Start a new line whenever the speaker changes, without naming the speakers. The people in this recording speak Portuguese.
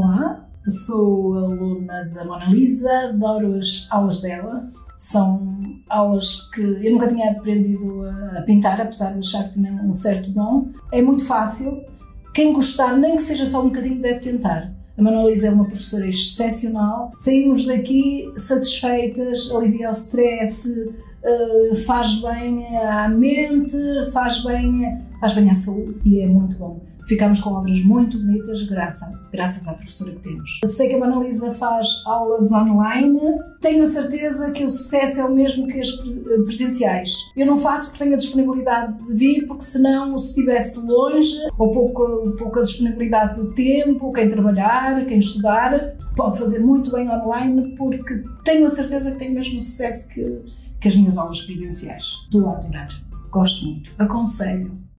Olá, sou aluna da Mona Lisa, adoro as aulas dela. São aulas que eu nunca tinha aprendido a pintar, apesar de achar que tinha um certo dom. É muito fácil. Quem gostar, nem que seja só um bocadinho, deve tentar. A Mona Lisa é uma professora excepcional. Saímos daqui satisfeitas, alivia o stress, eh, faz bem à mente, faz bem, faz bem à saúde e é muito bom. Ficamos com obras muito bonitas graças, graças à professora que temos. Sei que a Mona Lisa faz aulas online, tenho a certeza que o sucesso é o mesmo que as presenciais. Eu não faço porque tenho a disponibilidade de vir, porque senão, se estivesse longe, ou pouca, pouca disponibilidade de tempo, quem trabalhar, quem estudar, pode fazer muito bem online, porque tenho a certeza que tem o mesmo sucesso que, que as minhas aulas presenciais. Estou a adorar. Gosto muito. Aconselho